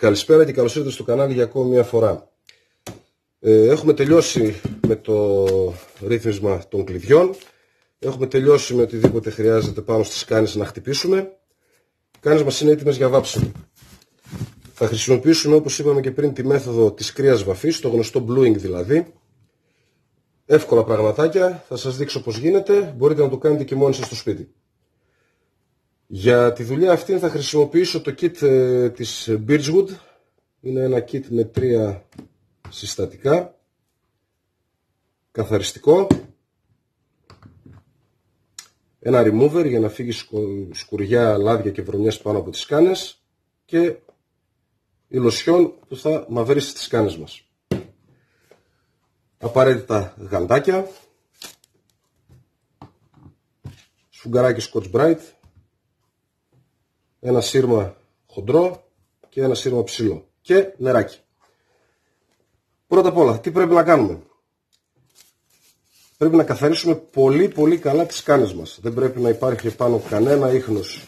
Καλησπέρα και καλώς ήρθατε στο κανάλι για ακόμη μια φορά. Ε, έχουμε τελειώσει με το ρύθμισμα των κλειδιών. Έχουμε τελειώσει με οτιδήποτε χρειάζεται πάνω στις κάνεις να χτυπήσουμε. Οι κάνεις μας είναι έτοιμες για βάψιμο. Θα χρησιμοποιήσουμε όπως είπαμε και πριν τη μέθοδο της κρύας βαφής, το γνωστό bluing δηλαδή. Εύκολα πραγματάκια, θα σας δείξω πώς γίνεται, μπορείτε να το κάνετε και μόνοι σας στο σπίτι. Για τη δουλειά αυτή θα χρησιμοποιήσω το kit ε, της Birchwood. Είναι ένα kit με τρία συστατικά. Καθαριστικό. Ένα remover για να φύγει σκουριά, λάδια και βρωμιές πάνω από τις κάνες. Και η λοσιόν που θα μαυρίσει τις κάνες μας. Απαραίτητα γαντάκια. Σφουγγαράκι Scotch Brite ένα σύρμα χοντρό και ένα σύρμα ψηλό και νεράκι. Πρώτα απ' όλα, τι πρέπει να κάνουμε; Πρέπει να καθαρίσουμε πολύ πολύ καλά τις κάνες μας. Δεν πρέπει να υπάρχει πάνω κανένα ίχνος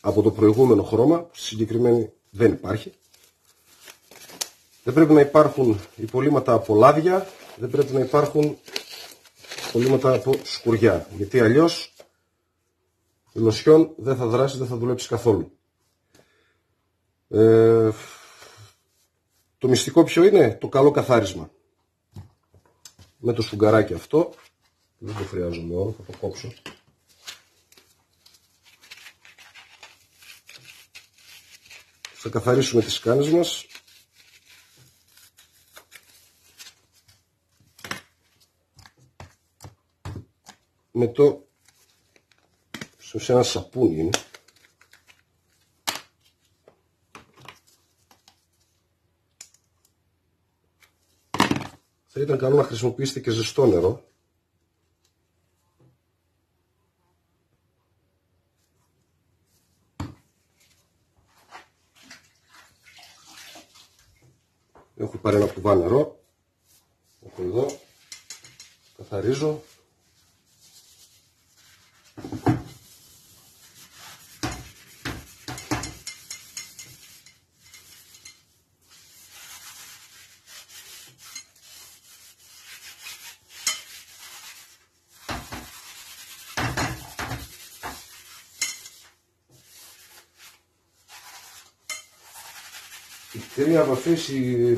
από το προηγούμενο χρώμα, συγκεκριμένη δεν υπάρχει. Δεν πρέπει να υπάρχουν υπολείμματα από λάδια, δεν πρέπει να υπάρχουν υπολείμματα από σκουριά, γιατί αλλιώς η λοσιόν δεν θα δράσεις, δεν θα δουλέψεις καθόλου. Ε, το μυστικό ποιο είναι, το καλό καθάρισμα. Με το σφουγγαράκι αυτό, δεν το χρειάζομαι όλο, θα το κόψω. Θα καθαρίσουμε τις σκάνες μας. Με το σε ένα σαπούνι είναι. Θα ήταν καλό να χρησιμοποιήσετε και ζεστό νερό. Έχω πάρει ένα κουβά νερό. Έχω εδώ. Καθαρίζω. Η κρύα βαφή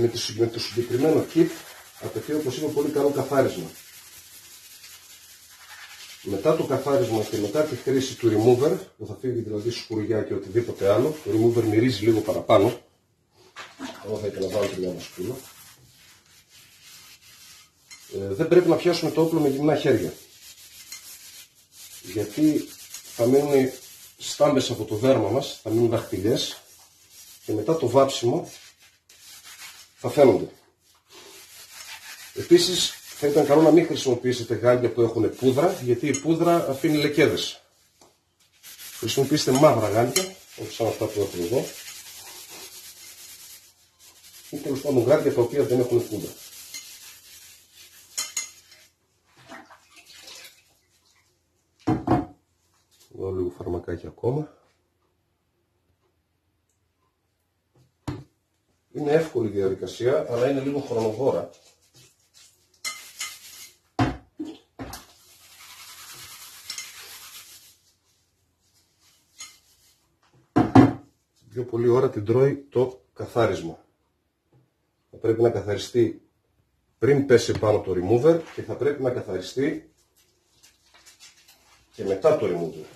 με, με το συγκεκριμένο kit απαιτεί όπως είπα πολύ καλό καθάρισμα. Μετά το καθάρισμα και μετά τη χρήση του remover, που θα φύγει δηλαδή σκουριά και οτιδήποτε άλλο, το remover μυρίζει λίγο παραπάνω. Εγώ θα ήθελα να βάλω τρία σκούλο. Ε, δεν πρέπει να πιάσουμε το όπλο με γυμνά χέρια. Γιατί θα μείνουν στάμπες από το δέρμα μας, θα μείνουν δαχτυλιές και μετά το βάψιμο θα φαίνονται. Επίσης θα ήταν καλό να μην χρησιμοποιήσετε γάντια που έχουν πούδρα γιατί η πούδρα αφήνει λεκέδες. Χρησιμοποιήστε μαύρα γάντια όπως σαν αυτά που έχω εδώ ή τέλος πάντων γάντια τα οποία δεν έχουν πούδρα. Εδώ λίγο φαρμακάκι ακόμα. Είναι εύκολη διαδικασία, αλλά είναι λίγο χρονοβόρα. Πιο πολύ ώρα την τρώει το καθάρισμα. Θα πρέπει να καθαριστεί πριν πέσει πάνω το remover και θα πρέπει να καθαριστεί και μετά το remover.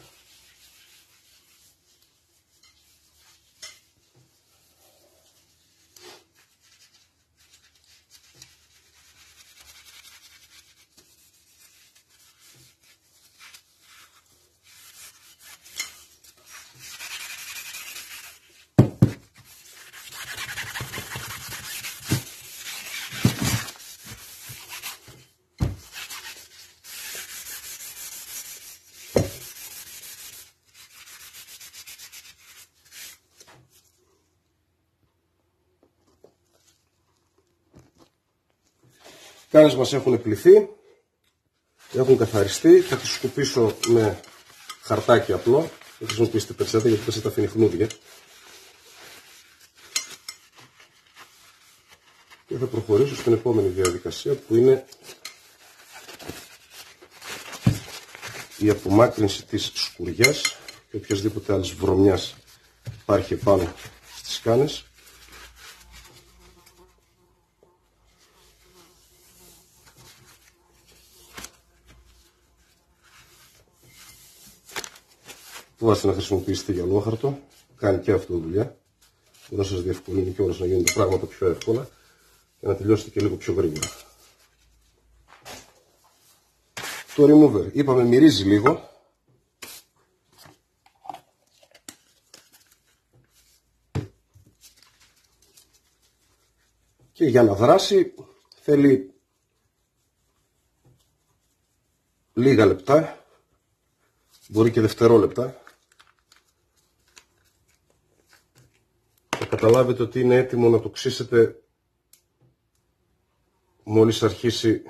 Κάνες μας έχουν πληθεί, έχουν καθαριστεί, θα τις σκουπίσω με χαρτάκι απλό, δεν χρησιμοποιήσετε περσέτα γιατί περσέτα αφήνει χνούδια. και θα προχωρήσω στην επόμενη διαδικασία που είναι η απομάκρυνση της σκουριάς και οποιασδήποτε άλλης βρωμιάς υπάρχει επάνω στις κάνες. Βάστε να χρησιμοποιήσετε γυαλόχαρτο, κάνει και αυτό δουλειά. Μπορεί να σας διευκολύνει και όλες να γίνουν τα πράγματα πιο εύκολα και να τελειώσετε και λίγο πιο γρήγορα. Το remover, είπαμε μυρίζει λίγο. Και για να δράσει θέλει λίγα λεπτά, μπορεί και δευτερόλεπτα. Θα καταλάβετε ότι είναι έτοιμο να το ξύσετε μόλις αρχίσει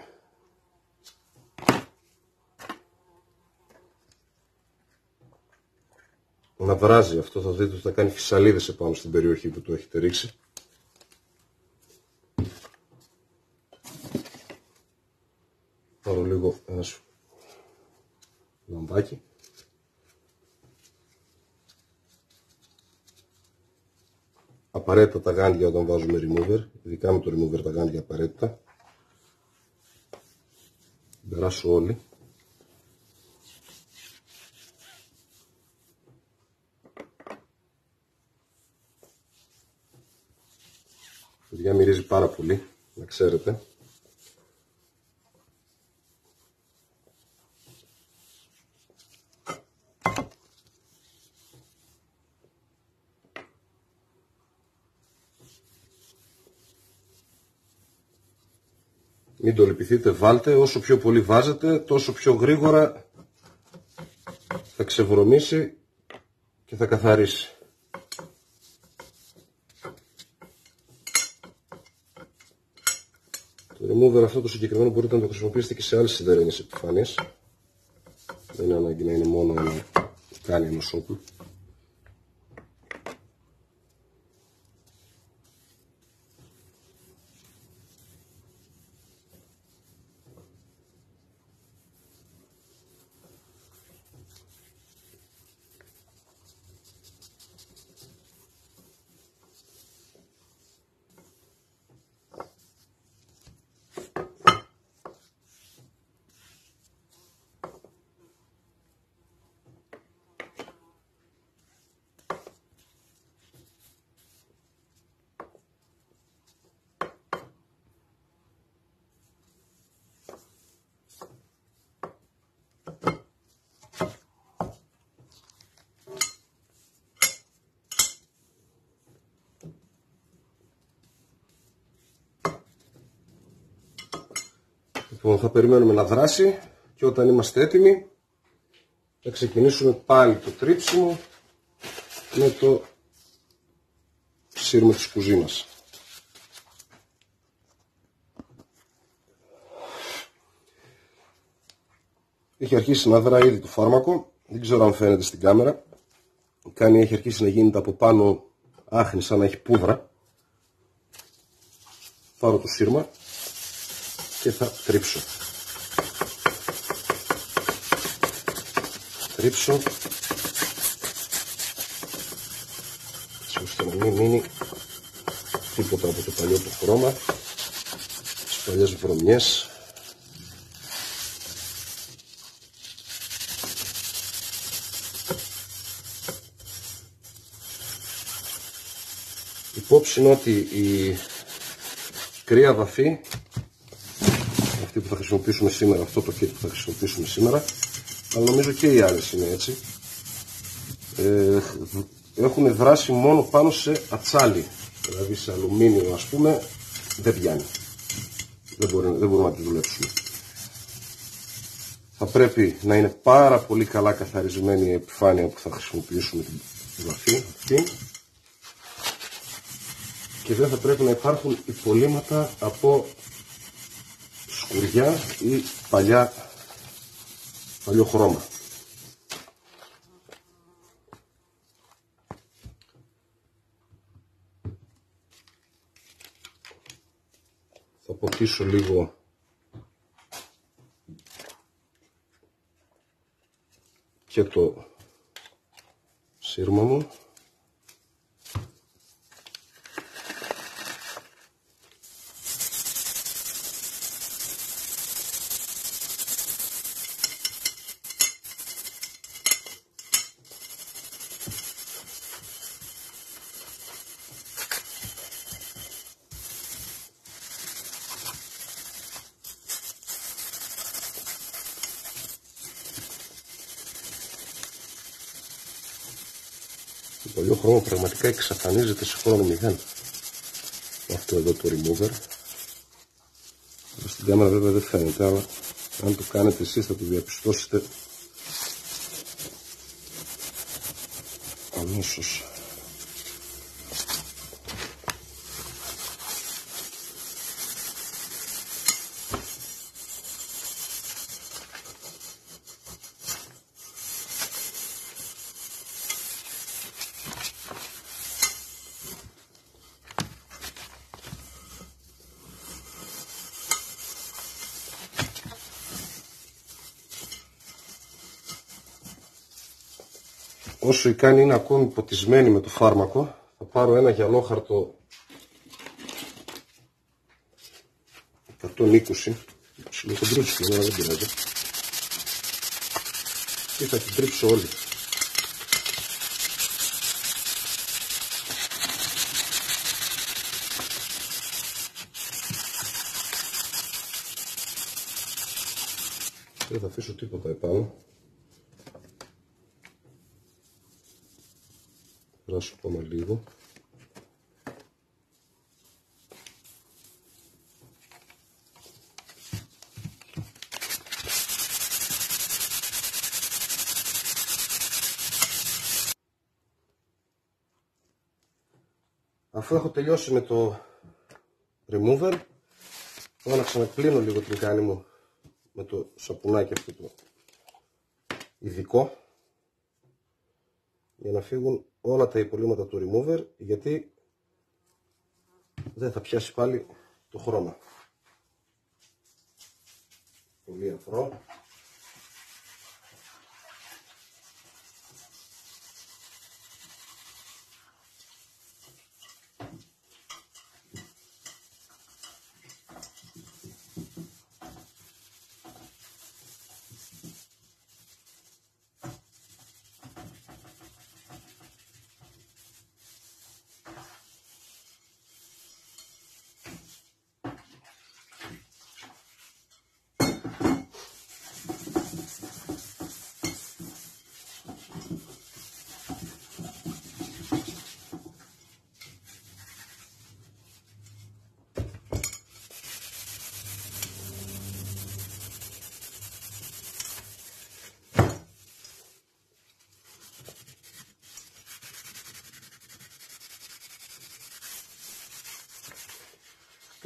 να βράζει αυτό θα δείτε ότι θα κάνει φυσαλίδες επάνω στην περιοχή που το έχετε ρίξει. Πάρω λίγο ένα λαμπάκι. Απαραίτητα τα γάντια όταν βάζουμε remover, ειδικά με το remover τα γάντια απαραίτητα. Περάσω όλοι. Παιδιά μυρίζει πάρα πολύ, να ξέρετε. Μην το λυπηθείτε, βάλτε. Όσο πιο πολύ βάζετε, τόσο πιο γρήγορα θα ξεβρωμίσει και θα καθαρίσει. Το remover αυτό το συγκεκριμένο μπορείτε να το χρησιμοποιήσετε και σε άλλες σιδερένιες επιφάνειες. Δεν είναι ανάγκη να είναι μόνο ένα κάνει ενός όπλου. Λοιπόν, θα περιμένουμε να δράσει και όταν είμαστε έτοιμοι θα ξεκινήσουμε πάλι το τρίψιμο με το σύρμα της κουζίνας. Έχει αρχίσει να δράει ήδη το φάρμακο, δεν ξέρω αν φαίνεται στην κάμερα. Κάνει, έχει αρχίσει να γίνεται από πάνω άχνη σαν να έχει πούδρα. Πάρω το σύρμα και θα τρίψω. Τρίψω. Ώστε να μην μείνει τίποτα από το παλιό του χρώμα. Τις παλιές βρωμιές. Υπόψη είναι ότι η κρύα βαφή αυτή που θα χρησιμοποιήσουμε σήμερα, αυτό το kit που θα χρησιμοποιήσουμε σήμερα, αλλά νομίζω και οι άλλες είναι έτσι. Ε, έχουν δράσει μόνο πάνω σε ατσάλι, δηλαδή σε αλουμίνιο ας πούμε, δεν πιάνει. Δεν, μπορεί, δεν μπορούμε να τη δουλέψουμε. Θα πρέπει να είναι πάρα πολύ καλά καθαρισμένη η επιφάνεια που θα χρησιμοποιήσουμε την βαφή αυτή και δεν θα πρέπει να υπάρχουν υπολείμματα από σκουριά ή παλιά, παλιό χρώμα. θα ποτίσω λίγο και το σύρμα μου Το χρώμα πραγματικά εξαφανίζεται σε χρόνο μηδέν. Αυτό εδώ το remover. Στην κάμερα βέβαια δεν φαίνεται, αλλά αν το κάνετε εσείς θα το διαπιστώσετε αμέσως. Όσο η κάνη είναι ακόμη ποτισμένη με το φάρμακο, θα πάρω ένα γυαλόχαρτο 120, ψιλοχοντρούτσικο, αλλά δεν πειράζει. Και θα την τρίψω όλη. Δεν θα αφήσω τίποτα επάνω. Περάσω ακόμα λίγο. Αφού έχω τελειώσει με το remover, θα να ξανακλίνω λίγο την κάνη μου με το σαπουνάκι αυτό το ειδικό για να φύγουν όλα τα υπολείμματα του remover γιατί δεν θα πιάσει πάλι το χρώμα. Πολύ αφρό.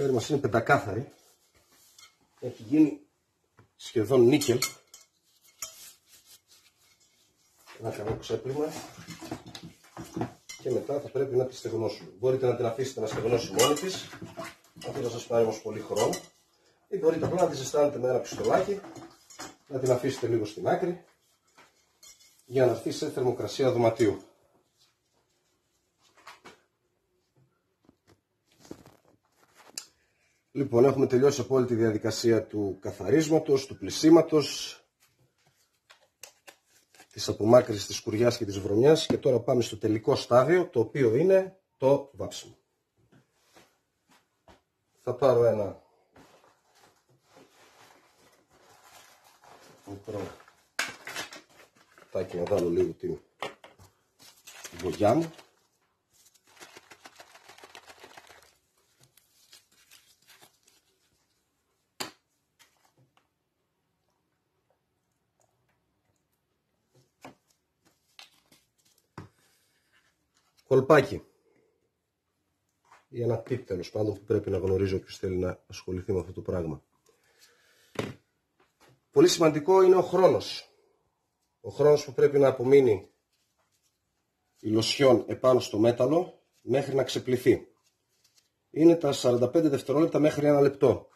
Η μας είναι πεντακάθαρη. Έχει γίνει σχεδόν νίκελ. Ένα καλό ξέπλυμα. Και μετά θα πρέπει να τη στεγνώσουμε. Μπορείτε να την αφήσετε να στεγνώσει μόνη της. Αυτό θα σας πάρει όμως πολύ χρόνο. Ή μπορείτε απλά να τη ζεστάνετε με ένα πιστολάκι. Να την αφήσετε λίγο στην άκρη. Για να έρθει σε θερμοκρασία δωματίου. Λοιπόν, έχουμε τελειώσει από όλη τη διαδικασία του καθαρίσματος, του πλησίματος, της απομάκρυσης της σκουριάς και της βρωμιάς και τώρα πάμε στο τελικό στάδιο, το οποίο είναι το βάψιμο. Θα πάρω ένα μικρό τάκι να βάλω λίγο την βογιά μου. Κολπάκι ή ένα tip τέλος πάντων που πρέπει να γνωρίζει όποιος θέλει να ασχοληθεί με αυτό το πράγμα. Πολύ σημαντικό είναι ο χρόνος. Ο χρόνος που πρέπει να απομείνει η λοσιόν επάνω στο μέταλλο μέχρι να ξεπληθεί. είναι τα 45 δευτερόλεπτα μέχρι ένα λεπτό.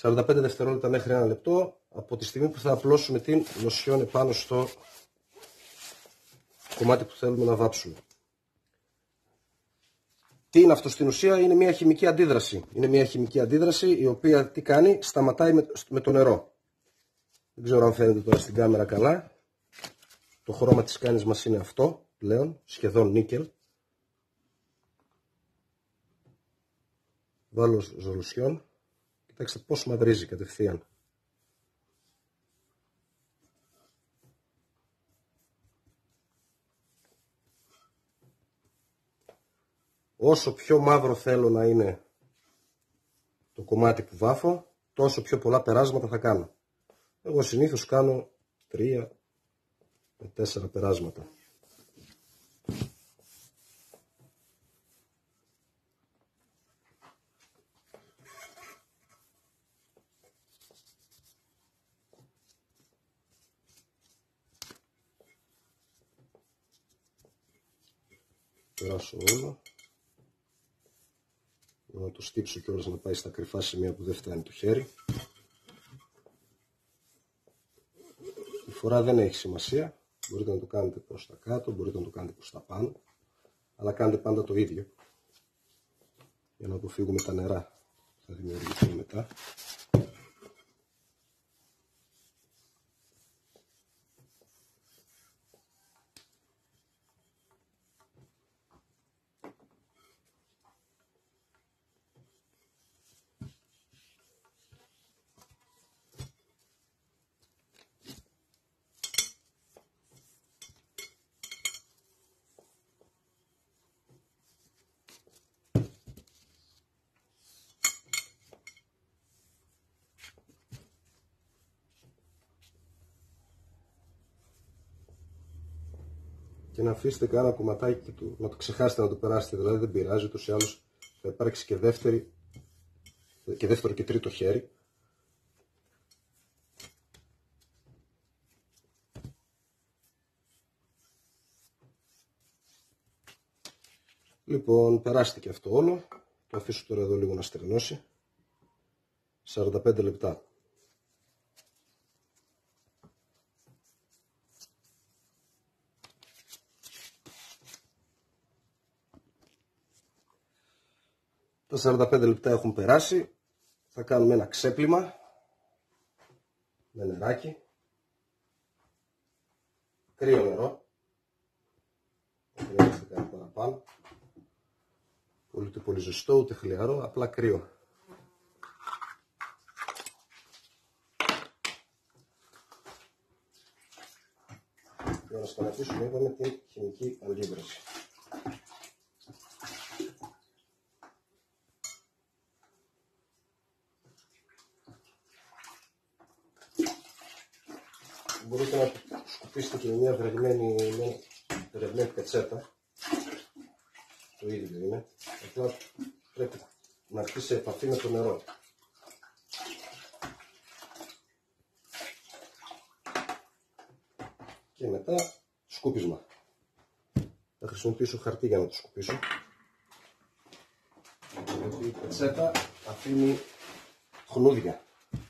45 δευτερόλεπτα μέχρι ένα λεπτό από τη στιγμή που θα απλώσουμε την λοσιόν επάνω στο κομμάτι που θέλουμε να βάψουμε. Τι είναι αυτό στην ουσία, είναι μια χημική αντίδραση. Είναι μια χημική αντίδραση η οποία τι κάνει, σταματάει με, το νερό. Δεν ξέρω αν φαίνεται τώρα στην κάμερα καλά. Το χρώμα της κάνης μας είναι αυτό πλέον, σχεδόν νίκελ. Βάλω ζολουσιόν. Κοιτάξτε πώς μαυρίζει κατευθείαν. Όσο πιο μαύρο θέλω να είναι το κομμάτι που βάφω, τόσο πιο πολλά περάσματα θα κάνω. Εγώ συνήθως κάνω 3 με 4 περάσματα. Περάσω όλο να το στύψω κιόλας να πάει στα κρυφά σημεία που δεν φτάνει το χέρι. Η φορά δεν έχει σημασία. Μπορείτε να το κάνετε προς τα κάτω, μπορείτε να το κάνετε προς τα πάνω. Αλλά κάντε πάντα το ίδιο. Για να αποφύγουμε τα νερά που θα δημιουργηθούν μετά. Και να αφήσετε κάνα κομματάκι του, να το ξεχάσετε να το περάσετε, δηλαδή δεν πειράζει, ούτως ή άλλως θα υπάρξει και, δεύτερη, και δεύτερο και τρίτο χέρι. Λοιπόν, περάστηκε αυτό όλο. Το αφήσω τώρα εδώ λίγο να στερνώσει. 45 λεπτά. Τα 45 λεπτά έχουν περάσει. Θα κάνουμε ένα ξέπλυμα με νεράκι. Κρύο νερό. Δεν χρειάζεται κάτι παραπάνω. Πολύ το πολύ ζεστό, ούτε χλιαρό, απλά κρύο. Για να σταματήσουμε είδαμε την χημική αντίδραση. Μπορείτε να σκουπίσετε και μια βρεγμένη, βρεγμένη πετσέτα. Το ίδιο είναι. Απλά πρέπει να έρθει σε επαφή με το νερό. Και μετά σκούπισμα. Θα χρησιμοποιήσω χαρτί για να το σκουπίσω. Γιατί η πετσέτα αφήνει χνούδια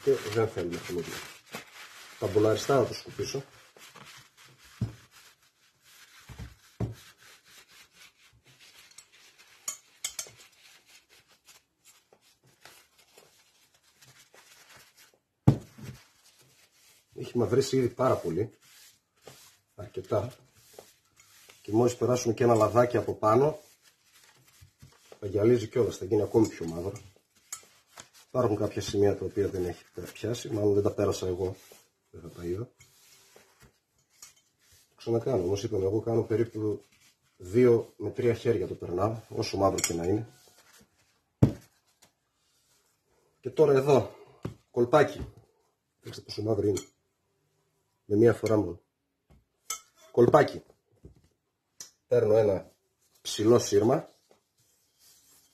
και δεν θέλουμε χνούδια τα μπολαριστά να το σκουπίσω. Έχει μαυρίσει ήδη πάρα πολύ. Αρκετά. Και μόλις περάσουμε και ένα λαδάκι από πάνω, θα γυαλίζει κιόλας, θα γίνει ακόμη πιο μαύρο. Υπάρχουν κάποια σημεία τα οποία δεν έχει πιάσει, μάλλον δεν τα πέρασα εγώ δεν θα τα είδα. Το ξανακάνω, όμως είπαμε, εγώ κάνω περίπου 2 με 3 χέρια το περνάω, όσο μαύρο και να είναι. Και τώρα εδώ, κολπάκι. Δείξτε πόσο μαύρο είναι. Με μία φορά μόνο. Κολπάκι. Παίρνω ένα ψηλό σύρμα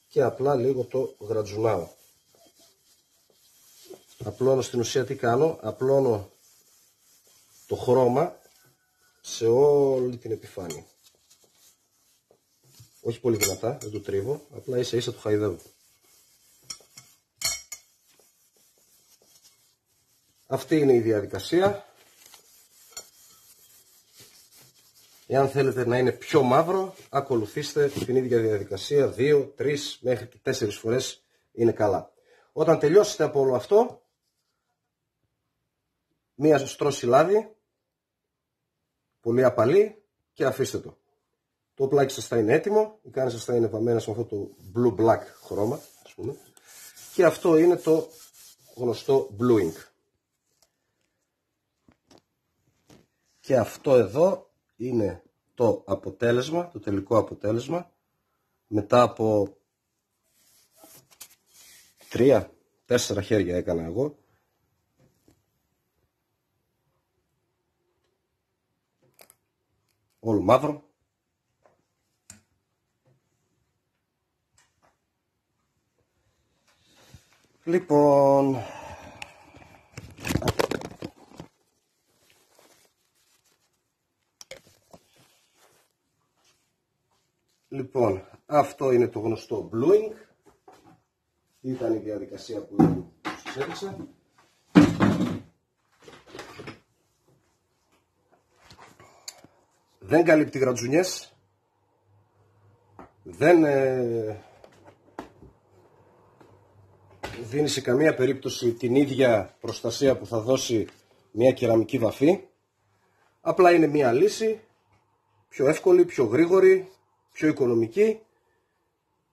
και απλά λίγο το γρατζουνάω. Απλώνω στην ουσία τι κάνω, απλώνω το χρώμα σε όλη την επιφάνεια. Όχι πολύ δυνατά, δεν το τρίβω, απλά ίσα ίσα το χαϊδεύω. Αυτή είναι η διαδικασία. Εάν θέλετε να είναι πιο μαύρο, ακολουθήστε την ίδια διαδικασία 2, 3 μέχρι και 4 φορές είναι καλά. Όταν τελειώσετε από όλο αυτό, μία στρώση λάδι, πολύ απαλή και αφήστε το. Το πλάκι σας θα είναι έτοιμο, η κάνη σας θα είναι βαμμένας σε αυτό το blue black χρώμα, ας πούμε. Και αυτό είναι το γνωστό blue ink. Και αυτό εδώ είναι το αποτέλεσμα, το τελικό αποτέλεσμα μετά από τρία, τέσσερα χέρια έκανα εγώ όλο μαύρο λοιπόν Λοιπόν, αυτό είναι το γνωστό bluing. Ήταν η διαδικασία που σας έδειξα. Δεν καλύπτει γρατζουνιές. Δεν ε, δίνει σε καμία περίπτωση την ίδια προστασία που θα δώσει μια κεραμική βαφή. Απλά είναι μια λύση πιο εύκολη, πιο γρήγορη, πιο οικονομική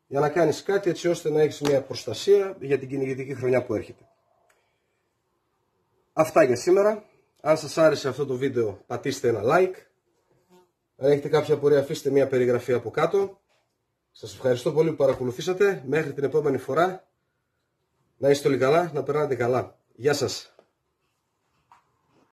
για να κάνεις κάτι έτσι ώστε να έχεις μια προστασία για την κυνηγητική χρονιά που έρχεται. Αυτά για σήμερα. Αν σας άρεσε αυτό το βίντεο πατήστε ένα like. Αν έχετε κάποια απορία αφήστε μια περιγραφή από κάτω. Σας ευχαριστώ πολύ που παρακολουθήσατε. Μέχρι την επόμενη φορά να είστε όλοι καλά, να περνάτε καλά. Γεια σας.